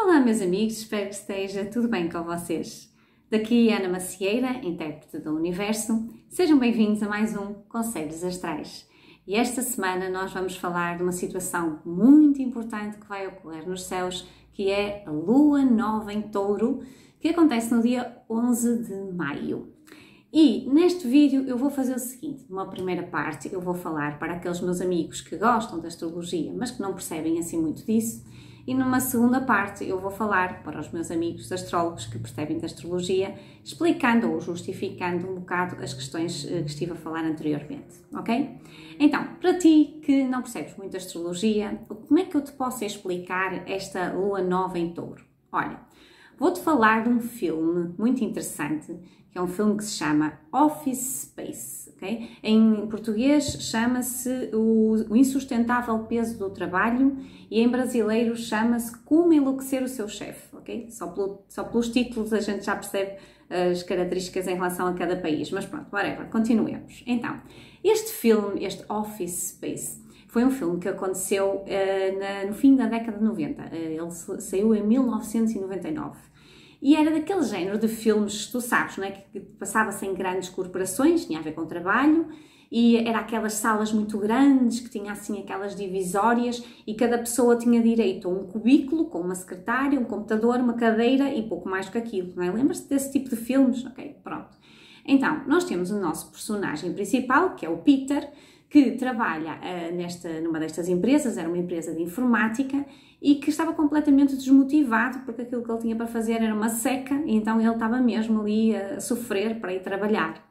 Olá, meus amigos, espero que esteja tudo bem com vocês. Daqui Ana Macieira, intérprete do Universo. Sejam bem-vindos a mais um Conselhos Astrais. E esta semana nós vamos falar de uma situação muito importante que vai ocorrer nos céus, que é a Lua Nova em Touro, que acontece no dia 11 de maio. E neste vídeo eu vou fazer o seguinte: numa primeira parte eu vou falar para aqueles meus amigos que gostam da astrologia, mas que não percebem assim muito disso, e numa segunda parte eu vou falar para os meus amigos astrólogos que percebem da astrologia, explicando ou justificando um bocado as questões eh, que estive a falar anteriormente, ok? Então, para ti que não percebes muito astrologia, como é que eu te posso explicar esta lua nova em touro? Olha, vou-te falar de um filme muito interessante que é um filme que se chama Office Space. Okay? Em português chama-se o, Insustentável Peso do Trabalho e em brasileiro chama-se Como Enlouquecer o Seu Chefe. Okay? Só, pelo, só pelos títulos a gente já percebe as características em relação a cada país. Mas pronto, whatever, continuemos. Então, este filme, este Office Space, foi um filme que aconteceu uh, na, no fim da década de 90. Uh, ele saiu em 1999. E era daquele género de filmes, tu sabes, não é? que passava-se em grandes corporações, tinha a ver com trabalho, e era aquelas salas muito grandes que tinha assim aquelas divisórias e cada pessoa tinha direito a um cubículo com uma secretária, um computador, uma cadeira e pouco mais que aquilo, não é? Lembras-te desse tipo de filmes? Ok, pronto. Então, nós temos o nosso personagem principal, que é o Peter, que trabalha uh, nesta, numa destas empresas, era uma empresa de informática, e que estava completamente desmotivado porque aquilo que ele tinha para fazer era uma seca então ele estava mesmo ali a sofrer para ir trabalhar.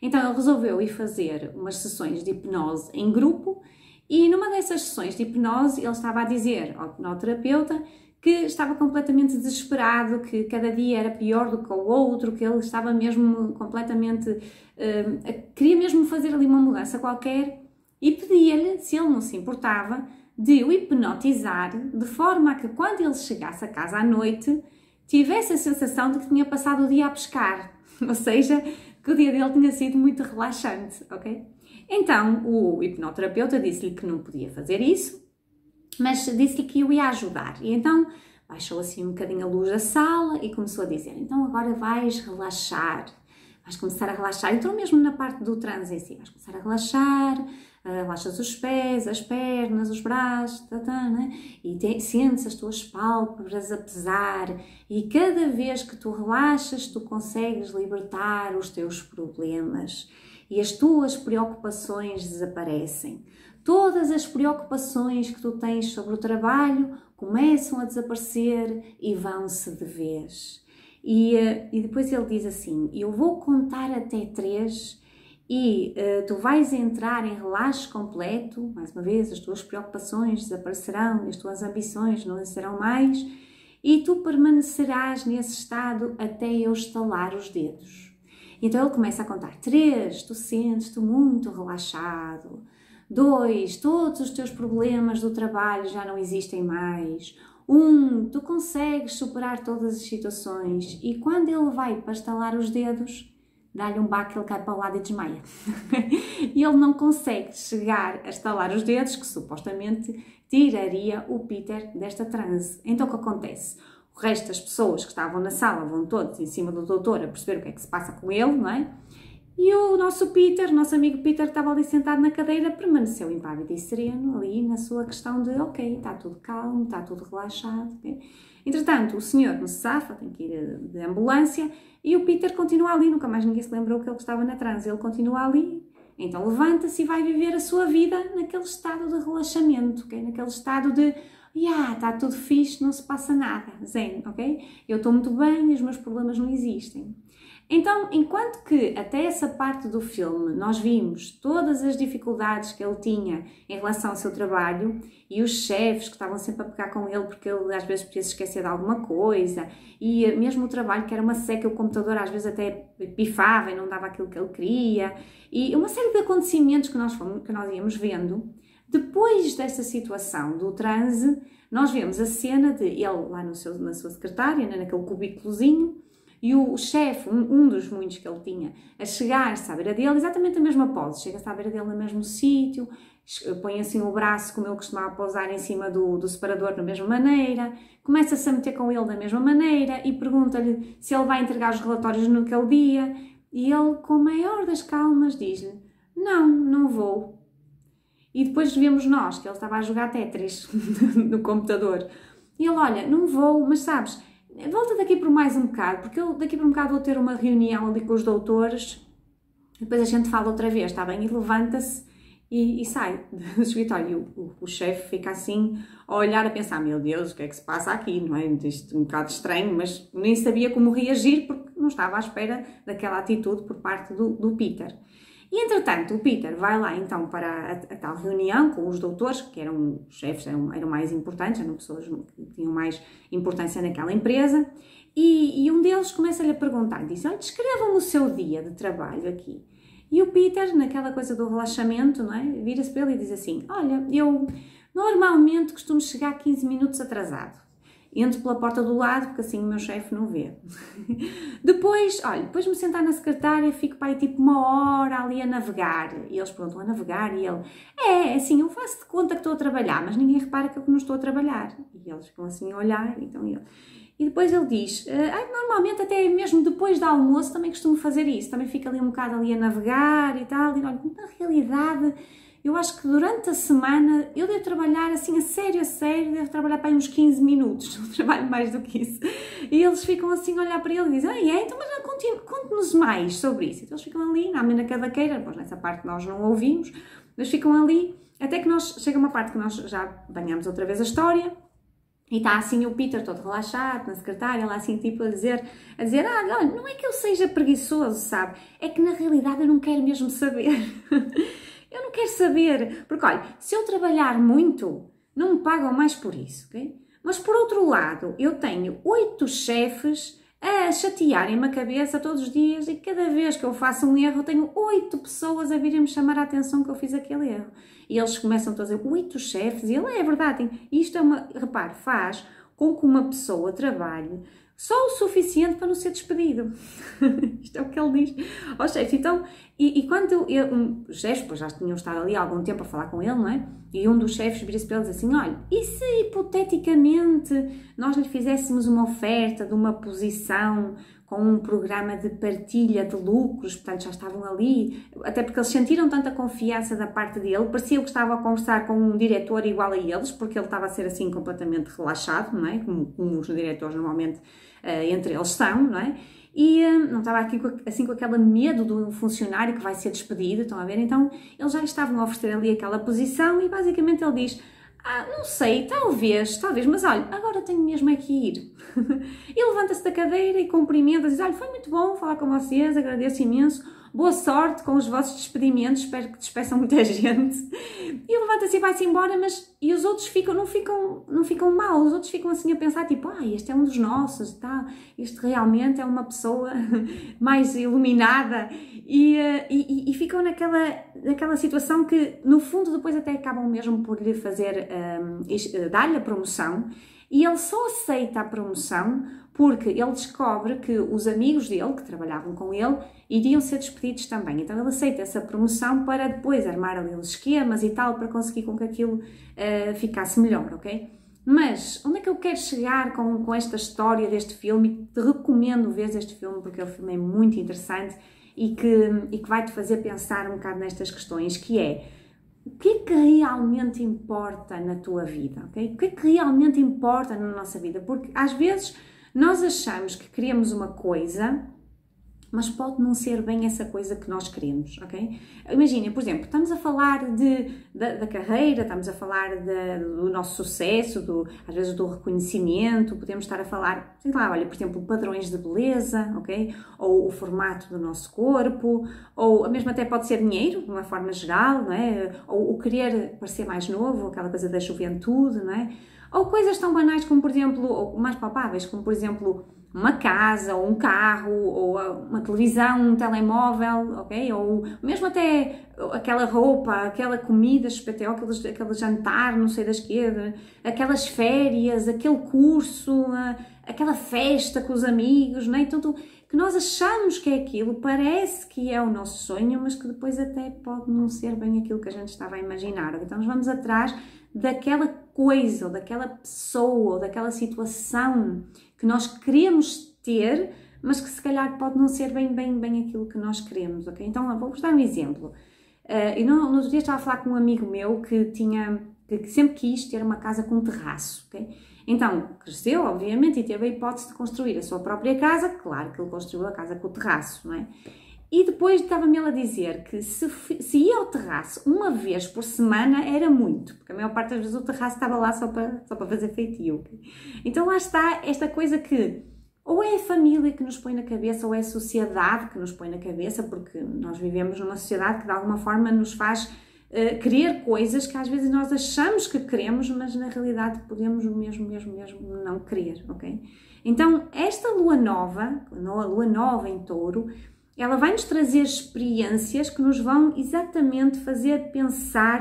Então ele resolveu ir fazer umas sessões de hipnose em grupo e numa dessas sessões de hipnose ele estava a dizer ao hipnoterapeuta que estava completamente desesperado, que cada dia era pior do que o outro, que ele estava mesmo completamente. Uh, queria mesmo fazer ali uma mudança qualquer e pedia-lhe se ele não se importava de o hipnotizar de forma a que quando ele chegasse a casa à noite tivesse a sensação de que tinha passado o dia a pescar, ou seja, que o dia dele tinha sido muito relaxante, ok? Então o hipnoterapeuta disse-lhe que não podia fazer isso, mas disse-lhe que o ia ajudar. E então baixou assim um bocadinho a luz da sala e começou a dizer: Então agora vais relaxar, vais começar a relaxar. Entrou mesmo na parte do transe em si, vais começar a relaxar relaxas os pés, as pernas, os braços, tá, tá, né? e te, sentes as tuas pálpebras a pesar, e cada vez que tu relaxas, tu consegues libertar os teus problemas e as tuas preocupações desaparecem. Todas as preocupações que tu tens sobre o trabalho começam a desaparecer e vão-se de vez. E, eh, e depois ele diz assim: Eu vou contar até três e uh, tu vais entrar em relaxo completo, mais uma vez, as tuas preocupações desaparecerão, as tuas ambições não serão mais, e tu permanecerás nesse estado até eu estalar os dedos. Então ele começa a contar: três, tu sentes-te muito relaxado. Dois, todos os teus problemas do trabalho já não existem mais. Um, tu consegues superar todas as situações. E quando ele vai para estalar os dedos, dá-lhe um baque, ele cai para o lado e desmaia. e ele não consegue chegar a estalar os dedos, que supostamente tiraria o Peter desta transe. Então o que acontece? O resto das pessoas que estavam na sala vão todos em cima do doutor a perceber o que é que se passa com ele, não é? E o nosso Peter, nosso amigo Peter, que estava ali sentado na cadeira, permaneceu impávido e sereno ali na sua questão de ok, está tudo calmo, está tudo relaxado. Okay? Entretanto, o senhor não se safa, tem que ir de ambulância e o Peter continua ali, nunca mais ninguém se lembrou que ele estava na transe, ele continua ali. Então levanta-se e vai viver a sua vida naquele estado de relaxamento, okay? naquele estado de yeah, está tudo fixe, não se passa nada, zen, ok? Eu estou muito bem os meus problemas não existem. Então, enquanto que até essa parte do filme nós vimos todas as dificuldades que ele tinha em relação ao seu trabalho e os chefes que estavam sempre a pegar com ele porque ele às vezes podia se esquecer de alguma coisa e mesmo o trabalho que era uma seca, o computador às vezes até pifava e não dava aquilo que ele queria e uma série de acontecimentos que nós, fomos, que nós íamos vendo. Depois dessa situação do transe, nós vemos a cena de ele lá no seu, na sua secretária, né, naquele cubículozinho, e o chefe, um, um, dos muitos que ele tinha, a chegar-se à beira dele, exatamente a mesma pose, chega-se à beira dele no mesmo sítio, põe assim o braço como ele costumava pousar em cima do, do separador da mesma maneira, começa-se a meter com ele da mesma maneira e pergunta-lhe se ele vai entregar os relatórios naquele dia e ele, com a maior das calmas, diz-lhe: Não, não vou. E depois vemos nós que ele estava a jogar Tetris no computador. E ele: Olha, não vou, mas sabes, volta daqui por mais um bocado, porque eu daqui por um bocado vou ter uma reunião ali com os doutores. Depois a gente fala outra vez, está bem? E levanta-se e, e sai do escritório. O, o, o chefe fica assim a olhar, a pensar: meu Deus, o que é que se passa aqui? Não é? Isto é um bocado estranho, mas nem sabia como reagir porque não estava à espera daquela atitude por parte do, do Peter. E entretanto, o Peter vai lá então para a, a, tal reunião com os doutores, que eram os chefes, eram, eram mais importantes, eram pessoas que tinham mais importância naquela empresa, e, e um deles começa-lhe a perguntar: diz, olha, descreva-me o seu dia de trabalho aqui. E o Peter, naquela coisa do relaxamento, não é? Vira-se para ele e diz assim: Olha, eu normalmente costumo chegar 15 minutos atrasado. Entro pela porta do lado, porque assim o meu chefe não vê. depois, olha, depois me sentar na secretária, fico para aí tipo uma hora ali a navegar. E eles perguntam, a navegar? E ele, é, assim, eu faço de conta que estou a trabalhar, mas ninguém repara que eu não estou a trabalhar. E eles ficam assim a olhar, então ele... E depois ele diz, ah, normalmente até mesmo depois do almoço também costumo fazer isso, também fica ali um bocado ali a navegar e tal, e olha, na realidade eu acho que durante a semana eu devo trabalhar assim a sério, a sério, devo trabalhar para uns 15 minutos, não trabalho mais do que isso. E eles ficam assim a olhar para ele e dizem, ah, é, então mas conte-nos mais sobre isso. Então eles ficam ali, na mina cadaqueira, pois nessa parte nós não ouvimos, mas ficam ali, até que nós, chega uma parte que nós já banhamos outra vez a história, e está assim o Peter todo relaxado na secretária, lá assim tipo a dizer, a dizer, ah, olha, não é que eu seja preguiçoso, sabe? É que na realidade eu não quero mesmo saber. eu não quero saber, porque olha, se eu trabalhar muito, não me pagam mais por isso, ok? Mas por outro lado, eu tenho oito chefes a chatearem-me a cabeça todos os dias e cada vez que eu faço um erro, tenho oito pessoas a virem-me chamar a atenção que eu fiz aquele erro. E eles começam a dizer, oito chefes, e ele é verdade, isto é uma, repare, faz com que uma pessoa trabalhe só o suficiente para não ser despedido. Isto é o que ele diz ao chefe. Então, e, e quando eu, um, os chefes, pois já tinham estado ali há algum tempo a falar com ele, não é? E um dos chefes vira-se para ele e diz assim: olha, e se hipoteticamente nós lhe fizéssemos uma oferta de uma posição com um programa de partilha de lucros, portanto já estavam ali, até porque eles sentiram tanta confiança da parte dele, parecia que estava a conversar com um diretor igual a eles, porque ele estava a ser assim completamente relaxado, não é? Como, como os diretores normalmente uh, entre eles são, não é? E uh, não estava aqui com, assim com aquele medo do funcionário que vai ser despedido, estão a ver? Então eles já estavam a oferecer ali aquela posição e basicamente ele diz ah, não sei, talvez, talvez, mas olha, agora tenho mesmo é que ir. e levanta-se da cadeira e cumprimenta, diz: Olha, foi muito bom falar com vocês, agradeço imenso boa sorte com os vossos despedimentos, espero que despeçam muita gente. E levanta-se e vai-se embora, mas e os outros ficam, não ficam, não ficam mal, os outros ficam assim a pensar, tipo, ah, este é um dos nossos, tá? este realmente é uma pessoa mais iluminada, e, eh, e, e, ficam naquela, naquela situação que, no fundo, depois até acabam mesmo por lhe fazer, um, eh, dar-lhe a promoção, e ele só aceita a promoção porque ele descobre que os amigos dele, que trabalhavam com ele, iriam ser despedidos também. Então ele aceita essa promoção para depois armar ali uns esquemas e tal, para conseguir com que aquilo uh, ficasse melhor, ok? Mas onde é que eu quero chegar com, com esta história deste filme? Te recomendo ver este filme porque o filme é muito interessante e que, e que vai te fazer pensar um bocado nestas questões, que é o que é que realmente importa na tua vida, ok? O que é que realmente importa na nossa vida? Porque às vezes nós achamos que queremos uma coisa, mas pode não ser bem essa coisa que nós queremos, ok? Imagina, por exemplo, estamos a falar de, da, da carreira, estamos a falar de, do nosso sucesso, do, às vezes do reconhecimento, podemos estar a falar, sei lá, olha, por exemplo, padrões de beleza, ok? Ou o formato do nosso corpo, ou mesmo até pode ser dinheiro, de uma forma geral, não é? Ou o querer parecer mais novo, aquela coisa da juventude, não é? Ou coisas tão banais como, por exemplo, ou mais palpáveis, como, por exemplo, uma casa, ou um carro, ou uma televisão, um telemóvel, ok? Ou mesmo até aquela roupa, aquela comida espetáculo, aquele, aquele jantar, não sei das que, aquelas férias, aquele curso, aquela festa com os amigos, não é? Tudo que nós achamos que é aquilo, parece que é o nosso sonho, mas que depois até pode não ser bem aquilo que a gente estava a imaginar. Então nós vamos atrás daquela coisa, ou daquela pessoa, ou daquela situação que nós queremos ter, mas que se calhar pode não ser bem, bem, bem aquilo que nós queremos, ok? Então, vou-vos dar um exemplo. Uh, e no, no outro dia estava a falar com um amigo meu que tinha, que sempre quis ter uma casa com terraço, ok? Então, cresceu, obviamente, e teve a hipótese de construir a sua própria casa, claro que ele construiu a casa com o terraço, não é? E depois estava-me ele a dizer que se, se, ia ao terraço uma vez por semana era muito, porque a maior parte das vezes o terraço estava lá só para, só para fazer feitio. Então lá está esta coisa que ou é a família que nos põe na cabeça ou é a sociedade que nos põe na cabeça, porque nós vivemos numa sociedade que de alguma forma nos faz uh, querer coisas que às vezes nós achamos que queremos, mas na realidade podemos mesmo, mesmo, mesmo não querer, ok? Então, esta lua nova, a lua nova em touro, ela vai nos trazer experiências que nos vão exatamente fazer pensar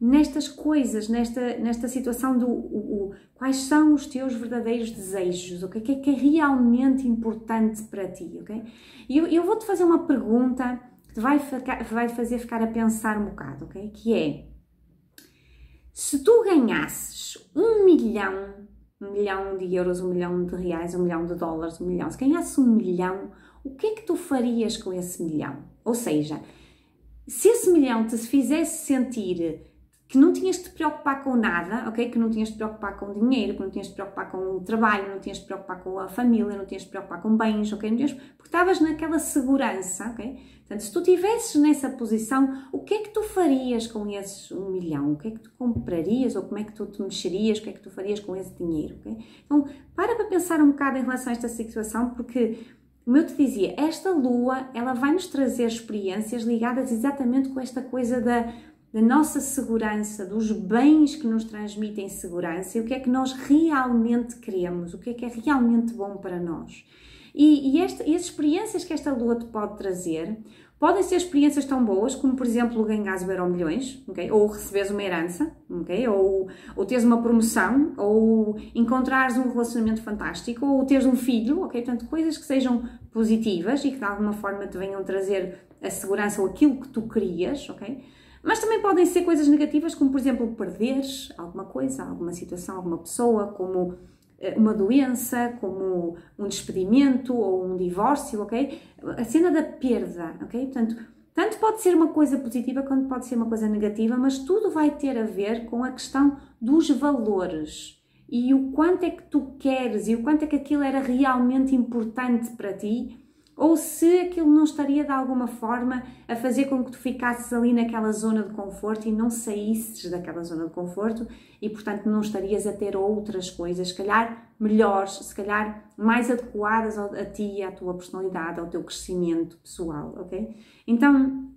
nestas coisas, nesta, nesta situação do o, o, quais são os teus verdadeiros desejos, o que é que é realmente importante para ti, ok? E eu, eu vou-te fazer uma pergunta que te vai, ficar, vai fazer ficar a pensar um bocado, ok? Que é, se tu ganhasses um milhão, um milhão de euros, um milhão de reais, um milhão de dólares, um milhão, se ganhasses um milhão, o que é que tu farias com esse milhão? Ou seja, se esse milhão te fizesse sentir que não tinhas de te preocupar com nada, ok? Que não tinhas de te preocupar com dinheiro, que não tinhas de te preocupar com o trabalho, não tinhas de te preocupar com a família, não tinhas de te preocupar com bens, ok? Não tinhas, porque estavas naquela segurança, ok? Portanto, se tu estivesses nessa posição, o que é que tu farias com esses um milhão? O que é que tu comprarias ou como é que tu te mexerias? O que é que tu farias com esse dinheiro? Então, para para pensar um bocado em relação a esta situação, porque como eu te dizia, esta lua, ela vai nos trazer experiências ligadas exatamente com esta coisa da, da nossa segurança, dos bens que nos transmitem segurança e o que é que nós realmente queremos, o que é que é realmente bom para nós. E, e, as experiências que esta lua te pode trazer podem ser experiências tão boas como, por exemplo, ganhar o euro milhões, okay? ou receberes uma herança, okay? ou, ou teres uma promoção, ou encontrares um relacionamento fantástico, ou teres um filho, ok? Portanto, coisas que sejam positivas e que de alguma forma te venham trazer a segurança ou aquilo que tu querias, ok? Mas também podem ser coisas negativas, como por exemplo perderes alguma coisa, alguma situação, alguma pessoa, como uma doença, como um despedimento ou um divórcio, ok? A cena da perda, ok? Portanto, tanto pode ser uma coisa positiva quanto pode ser uma coisa negativa, mas tudo vai ter a ver com a questão dos valores e o quanto é que tu queres e o quanto é que aquilo era realmente importante para ti ou se aquilo não estaria de alguma forma a fazer com que tu ficasses ali naquela zona de conforto e não saísses daquela zona de conforto e, portanto, não estarias a ter outras coisas, se calhar melhores, se calhar mais adequadas a ti, à tua personalidade, ao teu crescimento pessoal, ok? Então,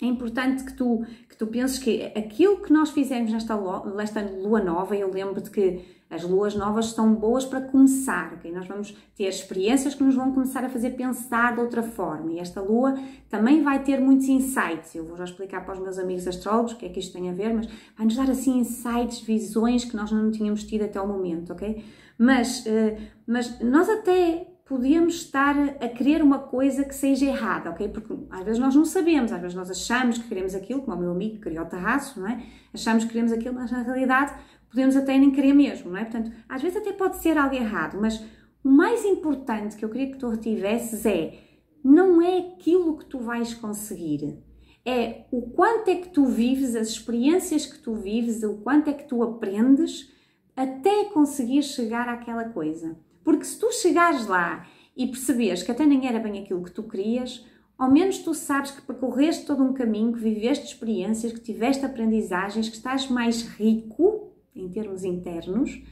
é importante que tu, que tu penses que aquilo que nós fizemos nesta, nesta lua nova, eu lembro-te que as luas novas são boas para começar, ok? Nós vamos ter experiências que nos vão começar a fazer pensar de outra forma e esta lua também vai ter muitos insights. Eu vou já explicar para os meus amigos astrólogos o que é que isto tem a ver, mas vai nos dar assim insights, visões que nós não tínhamos tido até o momento, ok? Mas, uh, mas nós até podíamos estar a querer uma coisa que seja errada, ok? Porque às vezes nós não sabemos, às vezes nós achamos que queremos aquilo, como o meu amigo que criou o terraço, não é? Achamos que queremos aquilo, mas na realidade podemos até nem querer mesmo, não é? Portanto, às vezes até pode ser algo errado, mas o mais importante que eu queria que tu retivesses é não é aquilo que tu vais conseguir, é o quanto é que tu vives, as experiências que tu vives, o quanto é que tu aprendes até conseguir chegar àquela coisa. Porque se tu chegares lá e perceberes que até nem era bem aquilo que tu querias, ao menos tu sabes que percorreste todo um caminho, que viveste experiências, que tiveste aprendizagens, que estás mais rico em termos internos,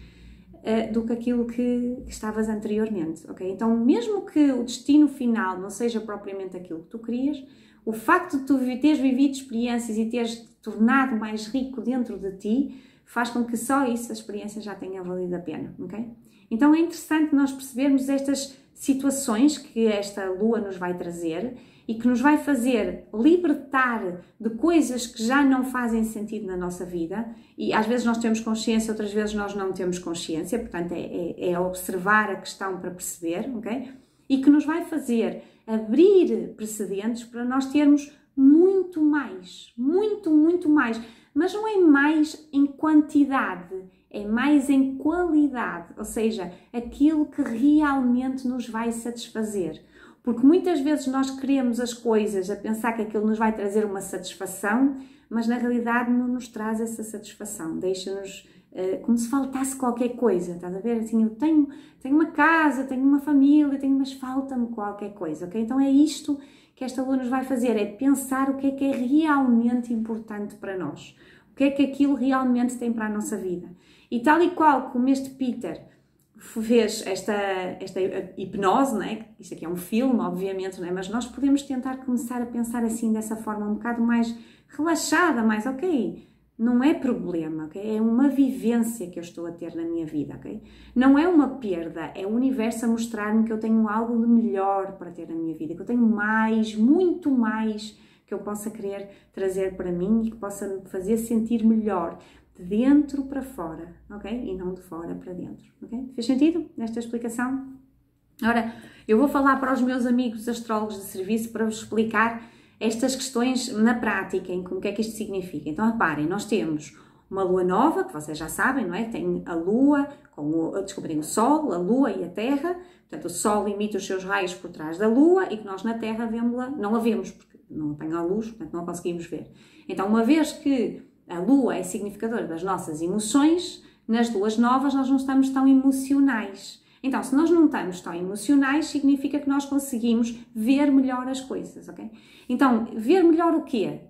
uh, do que aquilo que, que, estavas anteriormente, ok? Então, mesmo que o destino final não seja propriamente aquilo que tu querias, o facto de tu teres vivido experiências e teres tornado mais rico dentro de ti, faz com que só isso, a experiência já tenha valido a pena, ok? Então é interessante nós percebermos estas situações que esta lua nos vai trazer e que nos vai fazer libertar de coisas que já não fazem sentido na nossa vida. E às vezes nós temos consciência, outras vezes nós não temos consciência, portanto, é, é, é observar a questão para perceber, ok? E que nos vai fazer abrir precedentes para nós termos muito mais, muito, muito mais. Mas não é mais em quantidade, é mais em qualidade, ou seja, aquilo que realmente nos vai satisfazer. Porque muitas vezes nós queremos as coisas a pensar que aquilo nos vai trazer uma satisfação, mas na realidade não nos traz essa satisfação, deixa-nos uh, como se faltasse qualquer coisa, estás a ver? Assim, eu tenho, tenho uma casa, tenho uma família, tenho, mas falta-me qualquer coisa, ok? Então é isto que esta lua nos vai fazer, é pensar o que é que é realmente importante para nós, o que é que aquilo realmente tem para a nossa vida. E tal e qual como este Peter fez esta, esta hipnose, não é? Isto aqui é um filme, obviamente, não é? Mas nós podemos tentar começar a pensar assim, dessa forma um bocado mais relaxada, mais, ok, não é problema, ok? É uma vivência que eu estou a ter na minha vida, ok? Não é uma perda, é o universo a mostrar-me que eu tenho algo de melhor para ter na minha vida, que eu tenho mais, muito mais que eu possa querer trazer para mim e que possa me fazer sentir melhor de dentro para fora, ok? E não de fora para dentro, ok? Fez sentido esta explicação? Ora, eu vou falar para os meus amigos astrólogos de serviço para vos explicar estas questões na prática, em como que é que isto significa. Então, reparem, nós temos uma lua nova, que vocês já sabem, não é? Tem a lua, com o, desculpem, o sol, a lua e a terra. Portanto, o sol emite os seus raios por trás da lua e que nós na terra vemos-la, não a vemos, porque não apanha a luz, portanto não a conseguimos ver. Então, uma vez que a lua é significadora das nossas emoções, nas luas novas nós não estamos tão emocionais. Então, se nós não estamos tão emocionais, significa que nós conseguimos ver melhor as coisas, ok? Então, ver melhor o quê?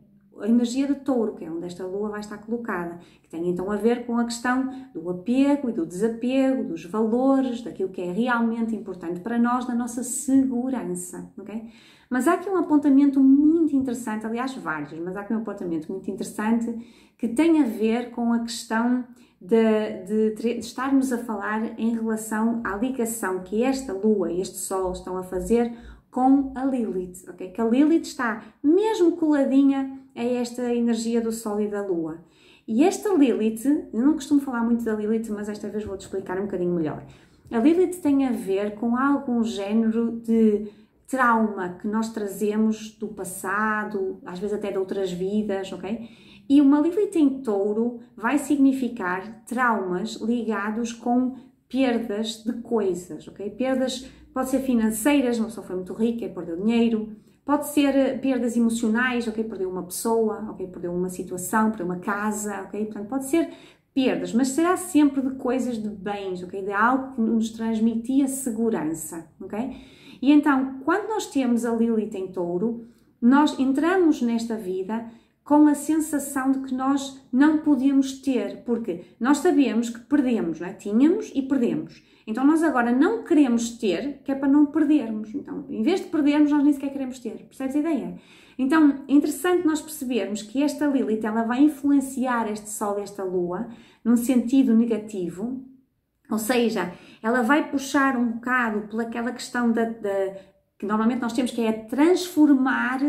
A energia de touro, que é onde esta lua vai estar colocada, que tem então a ver com a questão do apego e do desapego, dos valores, daquilo que é realmente importante para nós, da nossa segurança, ok? Mas há aqui um apontamento muito interessante, aliás, vários, mas há aqui um apontamento muito interessante que tem a ver com a questão de, de, de, estarmos a falar em relação à ligação que esta Lua e este Sol estão a fazer com a Lilith, ok? Que a Lilith está mesmo coladinha a esta energia do Sol e da Lua. E esta Lilith, eu não costumo falar muito da Lilith, mas esta vez vou-te explicar um bocadinho melhor. A Lilith tem a ver com algum género de trauma que nós trazemos do passado, às vezes até de outras vidas, ok? E uma Lilith em touro vai significar traumas ligados com perdas de coisas, ok? Perdas, pode ser financeiras, uma pessoa foi muito rica e perdeu dinheiro, pode ser eh, perdas emocionais, ok? Perdeu uma pessoa, ok? Perdeu uma situação, perdeu uma casa, ok? Portanto, pode ser perdas, mas será sempre de coisas de bens, ok? De algo que nos transmitia segurança, ok? E então, quando nós temos a Lilith em touro, nós entramos nesta vida com a sensação de que nós não podíamos ter, porque nós sabíamos que perdemos, não é? tínhamos e perdemos. Então nós agora não queremos ter, que é para não perdermos. Então, em vez de perdermos, nós nem sequer queremos ter. Percebes a ideia? Então, é interessante nós percebermos que esta Lilith ela vai influenciar este Sol e esta Lua num sentido negativo, ou seja, ela vai puxar um bocado pelaquela questão da, da que normalmente nós temos que é transformar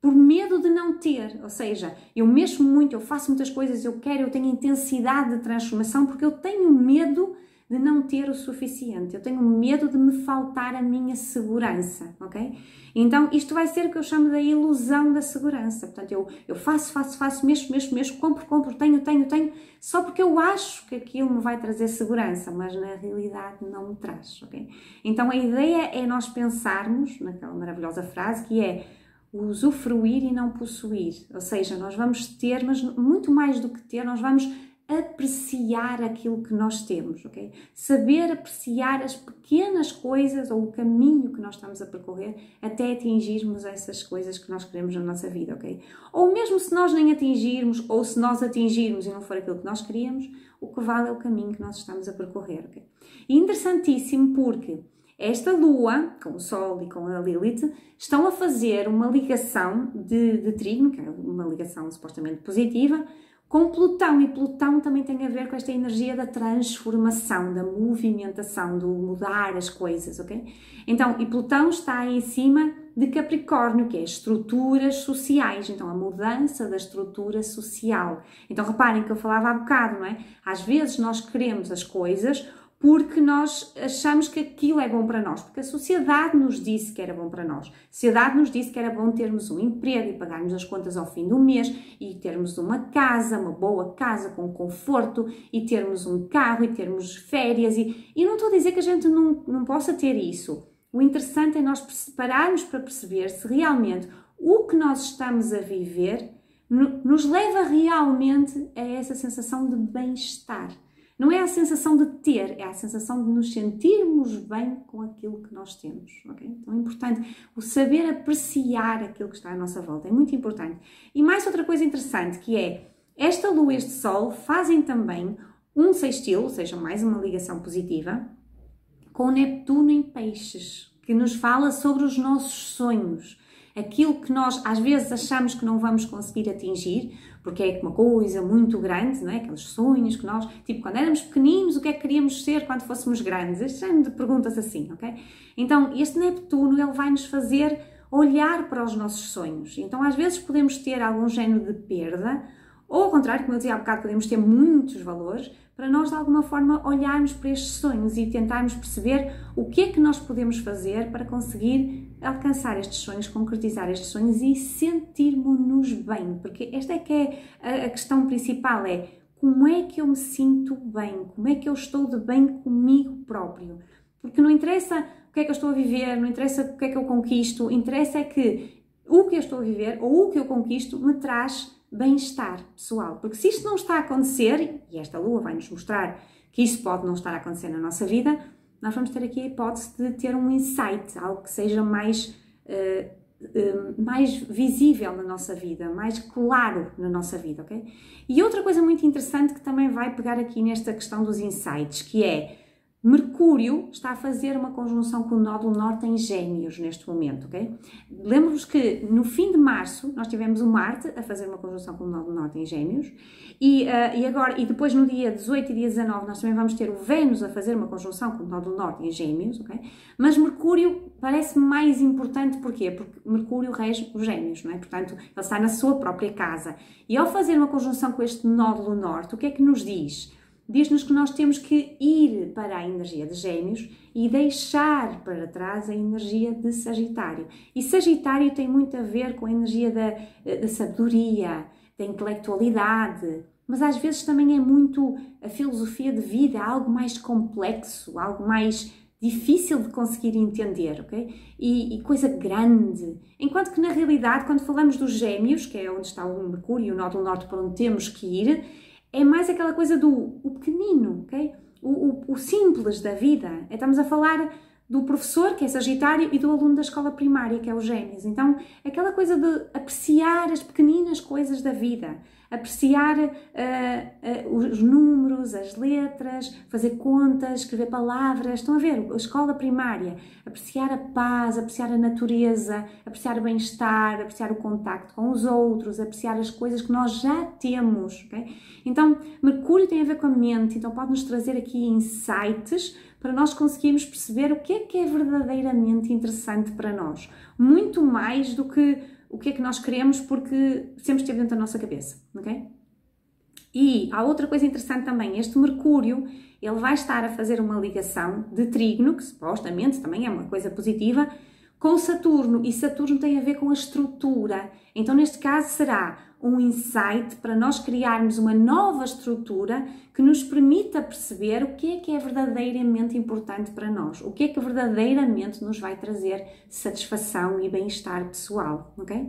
por medo de não ter. Ou seja, eu mexo muito, eu faço muitas coisas, eu quero, eu tenho intensidade de transformação porque eu tenho medo de não ter o suficiente. Eu tenho medo de me faltar a minha segurança, ok? Então, isto vai ser o que eu chamo da ilusão da segurança. Portanto, eu, eu faço, faço, faço, mexo, mexo, mexo, compro, compro, tenho, tenho, tenho, só porque eu acho que aquilo me vai trazer segurança, mas na realidade não me traz, ok? Então, a ideia é nós pensarmos naquela maravilhosa frase que é usufruir e não possuir. Ou seja, nós vamos ter, mas muito mais do que ter, nós vamos apreciar aquilo que nós temos, ok? Saber apreciar as pequenas coisas ou o caminho que nós estamos a percorrer até atingirmos essas coisas que nós queremos na nossa vida, ok? Ou mesmo se nós nem atingirmos, ou se nós atingirmos e não for aquilo que nós queríamos, o que vale é o caminho que nós estamos a percorrer, ok? E interessantíssimo porque esta Lua, com o Sol e com a Lilith, estão a fazer uma ligação de, de que é uma ligação supostamente positiva, com Plutão, e Plutão também tem a ver com esta energia da transformação, da movimentação, do mudar as coisas, ok? Então, e Plutão está em cima de Capricórnio, que é estruturas sociais, então a mudança da estrutura social. Então, reparem que eu falava há bocado, não é? Às vezes nós queremos as coisas porque nós achamos que aquilo é bom para nós, porque a sociedade nos disse que era bom para nós. A sociedade nos disse que era bom termos um emprego e pagarmos as contas ao fim do mês e termos uma casa, uma boa casa com conforto e termos um carro e termos férias. E, e não estou a dizer que a gente não, não possa ter isso. O interessante é nós pararmos para perceber se realmente o que nós estamos a viver nos leva realmente a essa sensação de bem-estar. Não é a sensação de ter, é a sensação de nos sentirmos bem com aquilo que nós temos, ok? Então é importante o saber apreciar aquilo que está à nossa volta, é muito importante. E mais outra coisa interessante que é, esta lua este sol fazem também um sextil, ou seja, mais uma ligação positiva, com Neptuno em peixes, que nos fala sobre os nossos sonhos, aquilo que nós às vezes achamos que não vamos conseguir atingir, porque é uma coisa muito grande, não é? Aqueles sonhos que nós, tipo, quando éramos pequeninos, o que é que queríamos ser quando fôssemos grandes? Este género de perguntas assim, ok? Então, este Neptuno, ele vai nos fazer olhar para os nossos sonhos. Então, às vezes podemos ter algum género de perda, ou ao contrário, como eu dizia há bocado, podemos ter muitos valores, para nós de alguma forma olharmos para estes sonhos e tentarmos perceber o que é que nós podemos fazer para conseguir alcançar estes sonhos, concretizar estes sonhos e sentirmos-nos bem, porque esta é que é a questão principal, é como é que eu me sinto bem, como é que eu estou de bem comigo próprio, porque não interessa o que é que eu estou a viver, não interessa o que é que eu conquisto, interessa é que o que eu estou a viver ou o que eu conquisto me traz bem-estar pessoal. Porque se isto não está a acontecer, e esta lua vai nos mostrar que isso pode não estar a acontecer na nossa vida, nós vamos ter aqui a hipótese de ter um insight, algo que seja mais, uh, uh, mais visível na nossa vida, mais claro na nossa vida, ok? E outra coisa muito interessante que também vai pegar aqui nesta questão dos insights, que é Mercúrio está a fazer uma conjunção com o nódulo norte em Gêmeos neste momento, ok? Lembro-vos que no fim de março nós tivemos o Marte a fazer uma conjunção com o nódulo norte em Gêmeos e, uh, e agora e depois no dia 18 e dia 19 nós também vamos ter o Vênus a fazer uma conjunção com o nódulo norte em Gêmeos, ok? Mas Mercúrio parece mais importante porquê? Porque Mercúrio rege os Gêmeos, não é? Portanto, ele está na sua própria casa e ao fazer uma conjunção com este nódulo norte, o que é que nos diz? Diz-nos que nós temos que ir para a energia de Gêmeos e deixar para trás a energia de Sagitário. E Sagitário tem muito a ver com a energia da, da sabedoria, da intelectualidade, mas às vezes também é muito a filosofia de vida, algo mais complexo, algo mais difícil de conseguir entender, ok? E, e, coisa grande. Enquanto que na realidade, quando falamos dos gêmeos, que é onde está o Mercúrio e o Nó do Norte para onde temos que ir, é mais aquela coisa do o pequenino, ok? O, o, o simples da vida. Estamos a falar do professor, que é Sagitário, e do aluno da escola primária, que é o Gêmeos. Então, aquela coisa de apreciar as pequeninas coisas da vida, apreciar uh, uh, os números, as letras, fazer contas, escrever palavras. Estão a ver? A escola primária. Apreciar a paz, apreciar a natureza, apreciar o bem-estar, apreciar o contacto com os outros, apreciar as coisas que nós já temos. Okay? Então, Mercúrio tem a ver com a mente, então pode nos trazer aqui insights para nós conseguirmos perceber o que é que é verdadeiramente interessante para nós. Muito mais do que o que é que nós queremos porque sempre esteve dentro da nossa cabeça, ok? E há outra coisa interessante também, este Mercúrio, ele vai estar a fazer uma ligação de trígono, que supostamente também é uma coisa positiva, com Saturno, e Saturno tem a ver com a estrutura. Então, neste caso, será um insight para nós criarmos uma nova estrutura que nos permita perceber o que é que é verdadeiramente importante para nós, o que é que verdadeiramente nos vai trazer satisfação e bem-estar pessoal, ok?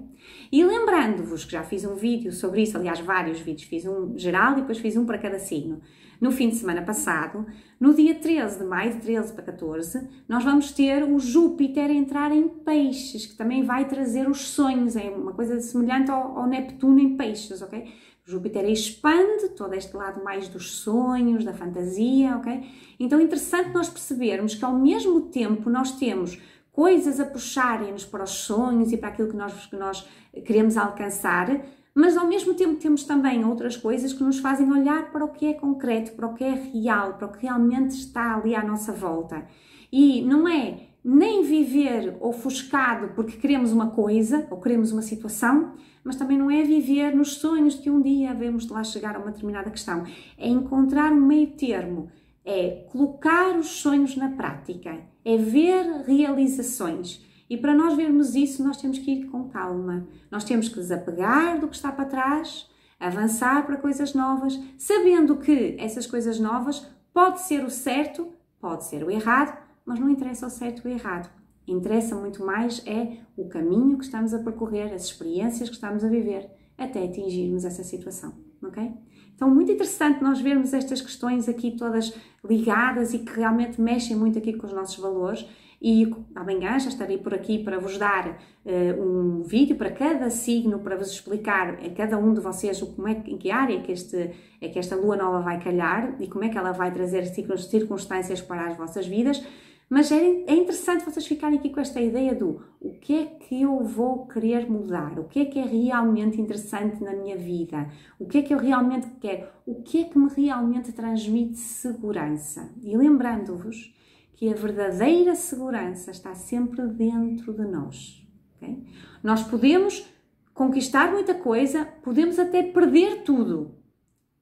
E lembrando-vos que já fiz um vídeo sobre isso, aliás, vários vídeos, fiz um geral e depois fiz um para cada signo no fim de semana passado, no dia 13 de maio, de 13 para 14, nós vamos ter o Júpiter entrar em peixes, que também vai trazer os sonhos, é uma coisa semelhante ao, ao Neptuno em peixes, ok? Júpiter expande todo este lado mais dos sonhos, da fantasia, ok? Então é interessante nós percebermos que ao mesmo tempo nós temos coisas a puxarem-nos para os sonhos e para aquilo que nós, que nós queremos alcançar, mas ao mesmo tempo temos também outras coisas que nos fazem olhar para o que é concreto, para o que é real, para o que realmente está ali à nossa volta. E não é nem viver ofuscado porque queremos uma coisa ou queremos uma situação, mas também não é viver nos sonhos de que um dia havemos de lá chegar a uma determinada questão. É encontrar um meio termo, é colocar os sonhos na prática, é ver realizações. E para nós vermos isso, nós temos que ir com calma. Nós temos que desapegar do que está para trás, avançar para coisas novas, sabendo que essas coisas novas pode ser o certo, pode ser o errado, mas não interessa o certo ou o errado. Interessa muito mais é o caminho que estamos a percorrer, as experiências que estamos a viver até atingirmos essa situação, ok? Então, muito interessante nós vermos estas questões aqui todas ligadas e que realmente mexem muito aqui com os nossos valores. E amanhã já estarei por aqui para vos dar uh, um vídeo para cada signo, para vos explicar a cada um de vocês como é, em que área que, este, é que esta lua nova vai calhar e como é que ela vai trazer circunstâncias para as vossas vidas. Mas é, é interessante vocês ficarem aqui com esta ideia do o que é que eu vou querer mudar, o que é que é realmente interessante na minha vida, o que é que eu realmente quero, o que é que me realmente transmite segurança. E lembrando-vos que a verdadeira segurança está sempre dentro de nós. Okay? Nós podemos conquistar muita coisa, podemos até perder tudo,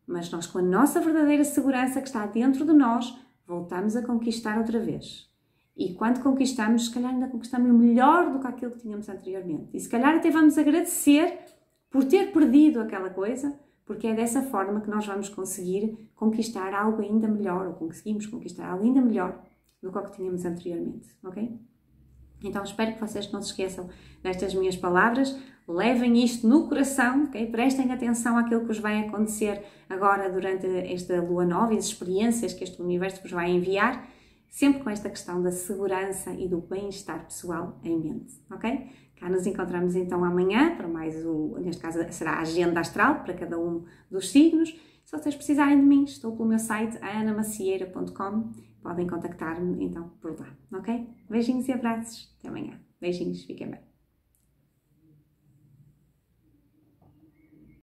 mas nós, com a nossa verdadeira segurança que está dentro de nós, voltamos a conquistar outra vez. E quando conquistamos, se calhar ainda conquistamos melhor do que aquilo que tínhamos anteriormente. E se calhar até vamos agradecer por ter perdido aquela coisa, porque é dessa forma que nós vamos conseguir conquistar algo ainda melhor, ou conseguimos conquistar algo ainda melhor do que que tínhamos anteriormente, ok? Então espero que vocês não se esqueçam destas minhas palavras, levem isto no coração, ok? Prestem atenção àquilo que vos vai acontecer agora durante esta lua nova e as experiências que este universo vos vai enviar sempre com esta questão da segurança e do bem-estar pessoal em mente, ok? Cá nos encontramos então amanhã para mais o, neste caso será a agenda astral para cada um dos signos. Se vocês precisarem de mim, estou pelo meu site anamacieira.com, podem contactar-me então por lá, ok? Beijinhos e abraços, até amanhã. Beijinhos, fiquem bem.